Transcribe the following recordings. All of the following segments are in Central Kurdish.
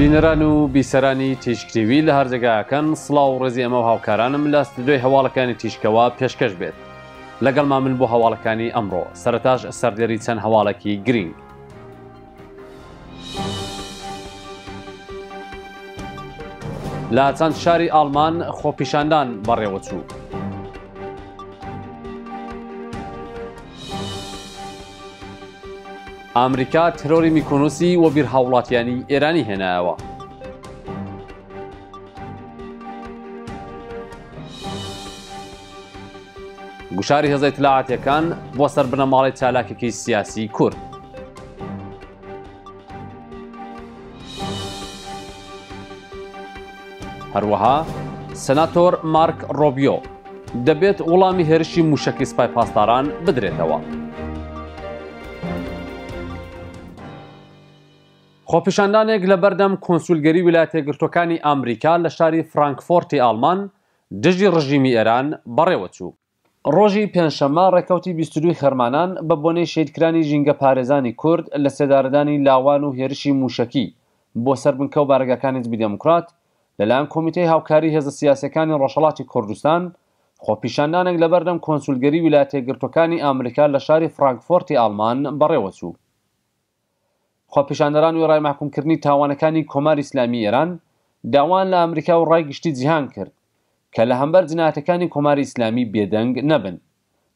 بینەران و بیسەرانی تیشکتیوی لە هەرجگاکەن سلااو و ڕێزی ئەمە و هاوکارانم لە ستدۆی هەواڵەکانی تیشکەوە پێشکەش بێت لەگەڵ مامن بۆ هەواڵەکانی ئەمڕۆ سەرتاش سەردێری چەند هەواڵێکی گرنگ لە چەند شاری ئاڵمان خۆپیشاندان بەڕێوەچوو. ئامریکا ترۆری میکۆنوسی و بیر هاوڵاتیانی ئێرانی هێنایەوە. گوشاری هێزە ئیتلاعاتیەکان بۆ سەر بنەماڵەی چالاکێکی سیاسی کورد. هەروەها سناتۆر مارک ڕۆبیۆ دەبێت وڵامی هێرشی موشەکی سپای پاسداران بدرێتەوە. خۆپیشاندانێک لە بەردەم کۆنسولگەری ویلایەتە گرتوەکانی ئامریکا لە شاری فرانکفۆرتی ئالمان دژی ڕژیمی ئێران بەڕێوە چوو. ڕۆژی پێنجشەممە ڕێکەوتی بیست و دوو ی خەرمانان بە بۆنەی شەهیدکرانی ژینگەپارێزانی کورد لە سێدارەدانی لاوان و هێرشی مووشەکی بۆ سەر بنکە و بارەگاکانی حزبی دێموکرات لەلایەن کۆمیتەی هاوکاری هێزە سیاسیەکانی ڕۆژهەڵاتی کوردستان خۆپیشاندانێک لەبەردەم کۆنسولگەری ویلایەتە یەکگرتووەکانی ئامریکا لە شاری فرانکفۆرتی ئاڵمان بەڕێوە چوو. خۆپیشاندەران وێڕای مەحکوومکردنی تاوانەکانی کۆماری ئیسلامیی ئێران، داوایان لە ئەمریکا و ڕای گشتی جیهان کرد کە لە هەمبەر جنایەتەکانی کۆماری ئیسلامی بێدەنگ نەبن.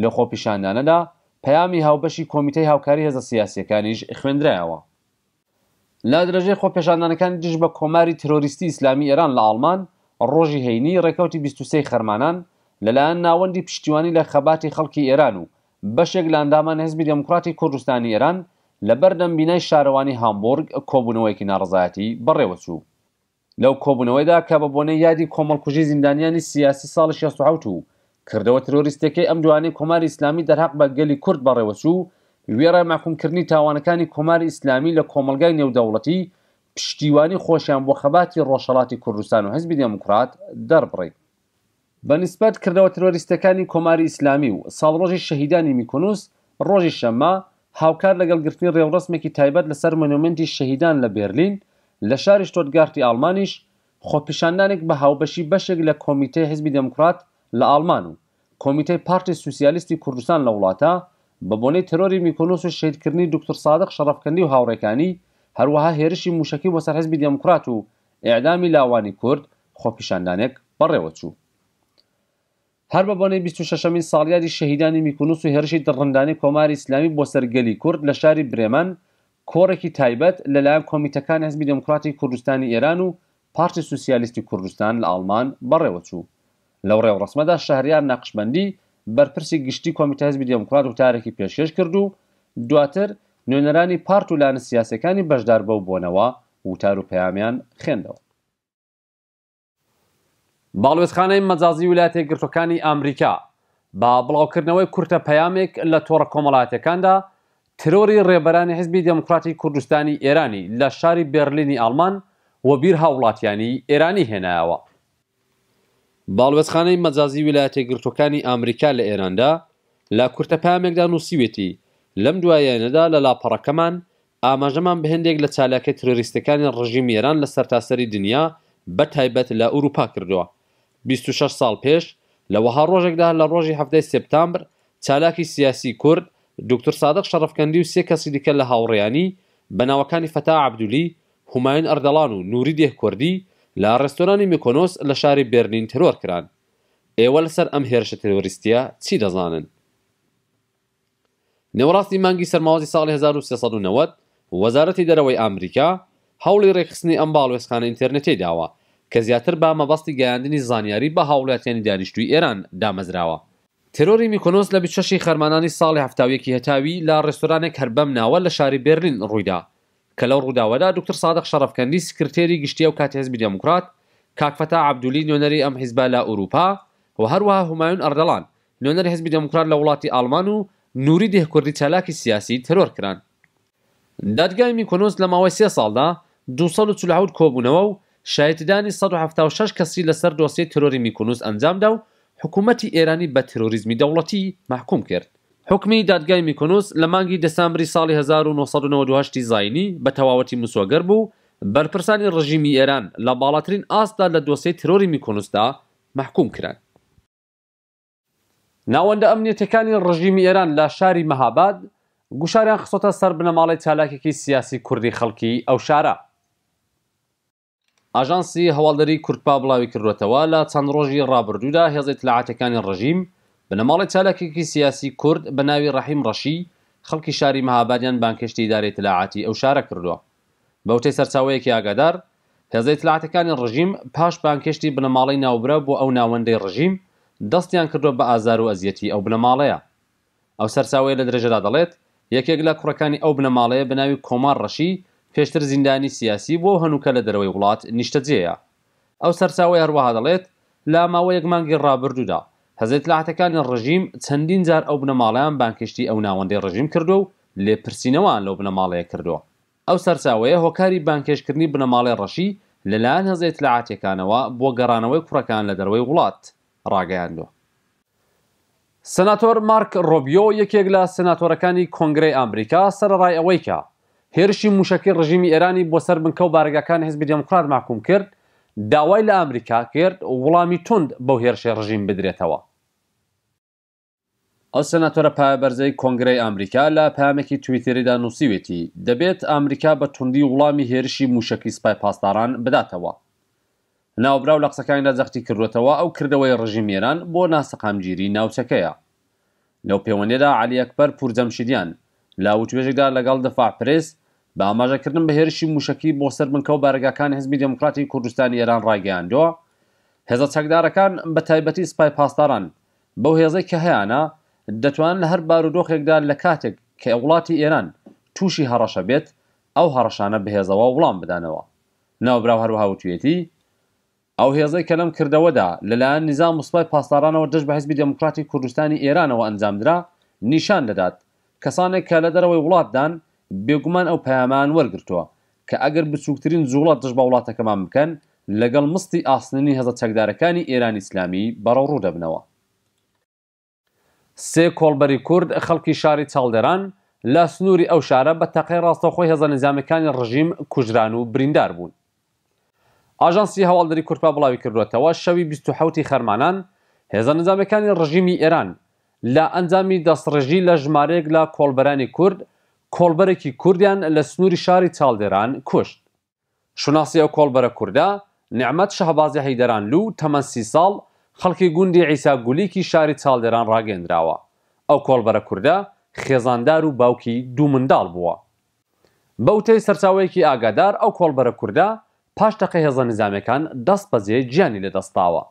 لەو خۆپیشاندانەدا پەیامی هاوبەشی کۆمیتەی هاوکاری هێزە سیاسییەکانیش خوێندرایەوە. لە درێژەی خۆپێشاندانەکانی دژ بە کۆماری ترۆریستی ئیسلامی ئێران لە ئاڵمان، ڕۆژی هەینی ڕێکەوتی بیست و سێ ی خەرمانان لەلایەن ناوەندی پشتیوانی لە خەباتی خەڵکی ئێران و بەشێک لە ئەندامان حیزبی دێموکڕاتی کوردستانی ئێران لە بەردەم بینای شارەوانی هامبوڕگ کۆبوونەوەیەکی ناڕەزایەتی بەڕێوە چوو. لەو کۆبوونەوەیدا کە بە بۆنەی یادی کۆمەڵکوژی زیندانیانی سیاسی ساڵی شەست و حەوت و کردەوە ترۆریستیەکەی ئەم دوایانەی کۆماری ئیسلامی دەرهەق بە گەلی کورد بەڕێوە چوو، وێڕای مەحکووم کردنی تاوانەکانی کۆماری ئیسلامی لە کۆمەڵگای نێودەوڵەتی، پشتیوانی خۆشیان بۆ خەباتی ڕۆژهەڵاتی کوردستان و حیزبی دێموکڕات دەربڕی. بە نیسبەت کردەوە ترۆریستیەکانی کۆماری ئیسلامی و ساڵڕۆژی شەهیدانی میکونوس، ڕۆژی شەممە، هاوکات لەگەڵ گرتنی ڕێوڕەسمێکی تایبەت لەسەر مۆنۆمێنتی شەهیدان لە بێرلین، لە شاری شتۆتگارتی ئاڵمانیش، خۆپیشاندانێک بە هاوبەشی بەشێک لە کۆمیتەی حیزبی دێموکڕات لە ئاڵمان و کۆمیتەی پارتی سوسیالیستی کوردستان لە وڵاتە، بە بۆنەی ترۆری میکونوس و شەهید کردنی دوکتور سادق شەڕەفکەندی و هاوڕێکانی، هەروەها هێرشی موشەکی بۆ سەر حیزبی دێموکڕات و ئێعدامی لاوانی کورد، خۆپیشاندانێک بەڕێوەچوو هەر بە بۆنەی بیست و شەشەمین ساڵیادی شەهیدانی میکونوس و هێرشی دڕندانەی کۆماری ئیسلامی بۆ سەر گەلی کورد لە شاری برێمەن کۆڕێکی تایبەت لەلایەن کۆمیتەکانی حزبی دێموکراتی کوردستانی ئێران و پارتی سوسیالیستی کوردستان لە ئاڵمان بەڕێوەچوو لەو ڕێوڕەسمەدا شەهریار نەقشبەندی بەرپرسی گشتی کۆمیتە حزبی دێموکرات وتارێکی پێشکێش کرد و دواتر نوێنەرانی پارت و لایەنە سیاسیەکانی بەشدار بەو بۆنەوە وتار و پەیامیان خوێندەوە باڵوێزخانەی مەجازی ولایەتە یەکگرتوەکانی ئامریکا بە بڵاوکردنەوەی کورتە پەیامێک لە تۆڕە کۆمەڵاتەکاندا ترۆری ڕێبەرانی حزبی دێموکراتی کوردستانی ئێرانی لە شاری بێرلینی ئاڵمان و بیر هاوڵاتیانی ئێرانی هێنایەوە. باڵوێزخانەی مەجازی ولایەتە یەکگرتوەکانی ئامریکا لە ئێراندا لە کورتە پەیامێکدا نووسیوێتی لەم دواییانەدا لە لاپەڕەکەمان ئاماژەمان بە هێندێک لە چالاکیە ترۆریستیەکانی ڕژیمی ئێران لە سەرتاسەری دنیا بە تایبەت لە ئوروپا کردوە. بیست و شەش ساڵ پێش لە وەها ڕۆژێکدا لە ڕۆژی حەڤدە سێپتامبر چالاکی سیاسی کورد دوکتور سادق شەڕەفکەندی و سێ کەسی دیکە لە هاوڕێیانی بە ناوەکانی فەتا عەبدولی، هومایون ئەردەڵان و نوری دێهکۆردی لە ڕێستۆرانی میکۆنۆس لە شاری بێرلین ترۆر کران. ئێوە لە سەر ئەم هێرشە ترۆریستیە چی دەزانن؟ نێوەڕاستی مانگی سەرماوەزی ساڵی هەزار و سێ سەد و نەوەد، وەزارەتی دەرەوەی ئامریکا هەوڵی رێکخستنی ئەم باڵوێزخانە ئینتێرنێتیەی داوە، کە زیاتر بە مەبەستی گەیاندنی زانیاری بە هاوڵاتیانی دانیشتووی ئێران دامەزراوە. تێرۆری میکۆنۆس لە بیست و شەش ی خارمانانی ساڵی حەفتا و یەک ی هەتاوی لە رێستۆرانێک هەر بەم ناوە لە شاری بێرلین روویدا، کە لەو رووداوەدا دوکتور سادق شەڕەفکەندی سکرتێری گشتی ئەو کاتی حیزبی دێموکڕات، کاک فەتا عەبدولی نوێنەری ئەم حیزبە لە ئورووپا و هەروەها هومایون ئەردەڵان نوێنەری حیزبی دێموکرات لە وڵاتی ئاڵمان و نوری دێهکوردی چالاکی سیاسی تەرۆر کران. دادگای میکۆنوس لە ماوەی سێ ساڵدا دوو سەد و چل و حەوت کۆبوونەوە و شایەتیدانی سەد و حەفتا و شەش کەسی لەسەر دۆسیەی تەرۆری میکۆنوس ئەنجامدا و حکوومەتی ئێرانی بە تەرۆریزمی دەوڵەتی مەحکووم کرد. حوکمی دادگای میکۆنوس لە مانگی دەسامبری ساڵی هەزار و نۆ سەد و نەوەد و هەشت ی زایینی بە تەواوەتی مسۆگەر بوو و بەرپرسانی ڕژیمی ئێران لە باڵاترین ئاستدا لە دۆسیەی تەرۆری میکۆنوسدا مەحکووم کران. ناوەندە ئەمنیەتەکانی ڕژیمی ئێران لە شاری مەهاباد گوشاریان خستۆتە سەر بنەماڵەی چالاکێکی سیاسی کوردی خەڵکی ئەو شارە. ئاژانسی هەواڵدەری کوردپا بڵاوی کردوێتەوە لە چەند ڕۆژی ڕابردوودا هێزە اطلاعاتەکانی ڕژیم بنەماڵەی چالاکێکی سیاسی کورد بە ناوی ڕەحیم ڕەشی خەڵکی شاری مەهابادیان بانکێشتی ئیدارەی اطلاعاتی ئەو شارە کردووە. بەوتەی سەرچاوەیەکی ئاگادار، هێزە ئیتلاعاتیەکانی ڕژیم پاش بانگهێشتی بنەماڵەی ناوبراو بۆ ئەو ناوەندەی ڕژیم، دەستیان کردوە بە ئازار و ئەزیەتی ئەو بنەماڵەیە. ئەو سەرچاوەیە لە درێژەدا دەڵێت، یەکێک لە کوڕەکانی ئەو بنەماڵەیە بەناوی کۆمار ڕەشی، پێشتر زیندانی سیاسی بوەو هەنوکە لە دەرەوەی وڵات نیشتەجێیە. ئەو سەرچاوەیە هەروەها دەڵێت، لە ماوەی یەک مانگی ڕابردوودا، هێزە ئیتلاعاتەکانی ڕژیم چەندین جار ئەو بنەماڵەیان بانگهێشتی ئەو ناوەندەی ڕژیم کردووە و لێپرسینەوەیان لەو بنەماڵەیە کردووە. ئەو سەرچاوەیە هۆکاری بانگهێشتکردنی بنەماڵەی ڕەشی لەلایەن هێزە ئیتلاعاتییەکانەوە بۆ گەڕانەوەی کوڕەکەیان لە دەرەوەی وڵات ڕاگەیاندووە. سناتۆر مارک ڕۆبیۆ یەکێک لە سناتۆرەکانی کۆنگرەی ئامریکا سەرەڕای ئەوەی کە هێرشی موشەکی ڕژیمی ئێرانی بۆ سەر بنکە و بارەگاکانی حزبی دێموکرات ماکوم کرد داوای لە ئامریکا کرد وڵامی توند بەو هێرشەی ڕژیم بدرێتەوە. ئەو سناتۆرە پایەبەرزەی کۆنگرەی ئامریکا لە پامێکی تویتێریدا نووسیوێتی دەبێت ئامریکا بە توندی وڵامی هێرشی موشەکی سپای پاسداران بداتەوە. ناوبراو لە قسەکانیدا جەختی کردووەتەوە، ئەو کردەوەی ڕژیمی ئێران بۆ ناسەقامگیری ناوچەکەیە. لەو پێوەندییەدا عەلی ئەکبەر پوورجەمشیدیان لە وتووێژێکدا لەگەڵ دەفاع پرێس، بە ئاماژەکردن بە هێرشی مووشەکی بۆ سەر بنکە و بارەگاکانی حیزبی دێموکراتی کوردستانی ئێران ڕایگەیاندووە، هێزە چەکدارەکان بە تایبەتی سپای پاسداران بەو هێزەی کە هەیانە دەتوانن لە هەر بارودۆخێکدا لە کاتێک کە وڵاتی ئێران تووشی هەڕەشە بێت ئەو هەڕەشانە بەهێزەوە وڵام بدەنەوە. ناوبراو هەروەها وتویەتی، ئەو هێزەی کە لەم کردەوەدا لەلایەن نیزام و سپای پاسدارانەوە دژ بە حیزبی دێموکراتی کوردستانی ئێرانەوە ئەنجامدرا، نیشان دەدات کەسانێک کە لە دەرەوەی وڵاتدان بێگومان ئەو پەیامەیان وەرگرتووە کە ئەگەر بچووکترین جووڵە دژ بە وڵاتەکەمان بکەن لەگەڵ مستی ئاسنینی هێزە چەکدارەکانی ئێرانی ئیسلامی بەڕەوڕوو دەبنەوە. سێ کۆڵبەری کورد خەڵکی شاری چاڵدێران لە سنووری ئەو شارە بە تەقەی ڕاستەوخۆی هێزە نیزامیەکانی ڕژیم کوژران و بریندار بوون. ئاژانسی هەواڵدەری کوردپا بڵاوی کردوێتەوە شەوی 27 خەرمانان هێزە نزامەکانی ڕژیمی ئێران لە ئەنجامی دەستڕژی لە ژمارەیەک لە کۆڵبەرانی کورد کۆڵبەرێکی کوردیان لە سنووری شاری چاڵدێران کوشت. شوناسی ئەو کۆڵبەرە کوردە، نێعمەت شەهبازی حەیدەرانلو، تەمەن سی ساڵ، خەڵکی گوندی عیسا گولیکی شاری چاڵدێران ڕاگەیەندراوە. ئەو کۆڵبەرە کوردە، خێزاندار و باوکی دوو منداڵ بووە. بە وتەی سەرچاوەیەکی ئاگادار، ئەو کۆڵبەرە کوردە، پاش تەقە هێزە نیزامییەکان دەستبەجێ گیانی لەدەستداوە.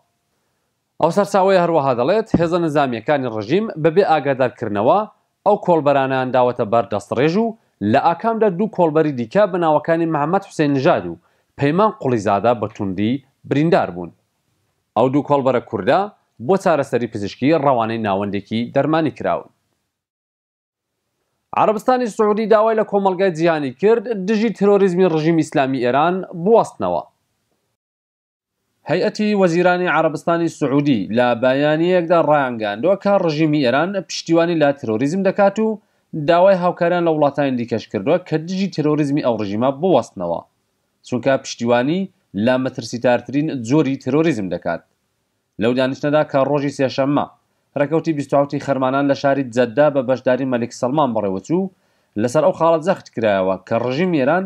ئەو سەرچاوەیە هەروەها دەڵێت، هێزە نیزامییەکانی ڕژیم بەبێ ئاگادارکردنەوە ئەو کۆڵبەرانەیان داوەتە بەر دەستڕێژ و لە ئاکامدا دوو کۆڵبەری دیکە بە ناوەکانی محەمەد حوسێن نژاد و پەیمان قوڵیزادە بە توندی بریندار بوون. ئەو دوو کۆڵبەرە کوردە بۆ چارەسەری پزیشکی ڕەوانەی ناوەندێکی دەرمانی کراون. عەرەبستانی سعودی داوای لە کۆمەڵگای جیهانی کرد دژی ترۆریزمی ڕژیمی ئیسلامی ئێران بوەستنەوە. هەیئەتی وەزیرانی عەڕەبستانی سعودی لە بەیانییەکدا ڕایانگەیاندووە کە ڕژیمی ئێران پشتیوانی لە ترۆریزم دەکات و داوای هاوکاریان لە وڵاتانی دیکەش کردووە کە دژی ترۆریزمی ئەو ڕژیمە بوەستنەوە چونکە پشتیوانی لە مەترسیتارترین جۆری ترۆریزم دەکات لەو دانیشتنەدا کە ڕۆژی سێشەممە، ڕێکەوتی بیست و حەوت ی خەرمانان لە شاری جەددە بە بەشداری مەلیک سەڵمان بەڕێوەچوو، لەسەر ئەو خاڵە جەخت کرایەوە کە ڕژیمی ئێران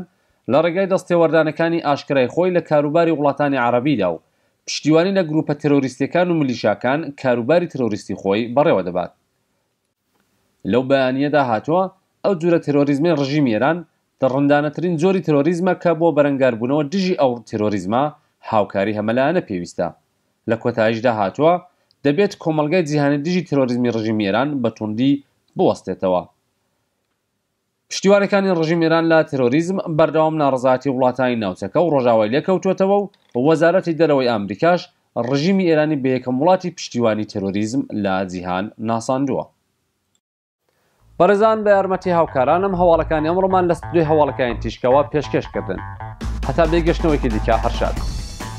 لە ڕێگای دەستێوەردانەکانی ئاشکرای خۆی لە کاروباری وڵاتانی عەڕەبیدا و پشتیوانی لە گرووپە تێرۆریستییەکان و ملیشاکان کاروباری تێرۆریستی خۆی بەڕێوە دەبات. لەو بەیانییەدا هاتووە، ئەو جورە تێرۆریزمەی ڕژیمی ئێران دڕندانەترین جۆری تێرۆریزمە کە بۆ بەرەنگاربوونەوە دژی ئەو تێرۆریزمە هاوکاری هەمەلایەنە پێویستە. لە کۆتاییشدا هاتووە، دەبێت کۆمەڵگای جیهانی دژی تێرۆریزمی ڕژیمی ئێران بە توندی بوەستێتەوە. پشتیوانەکانی ڕژیم ئێران لە ترۆریزم بەردەوام ناڕەزایەتی وڵاتانی ناوچەکە و ڕۆژاوای لێکەوتووەتەوە و وەزارەتی دەرەوەی ئامریکاش ڕژیمی ئێرانی بە یەکەم وڵاتی پشتیوانی ترۆریزم لە جیهان ناساندووە. بەڕێزان بە یارمەتی هاوکارانم هەواڵەکانی ئەمڕۆمان لە ستودیۆی هەواڵەکانی تیشکەوە پێشکێش کردن هەتا بێگەشتنەوەیکی دیکە هەرشاد.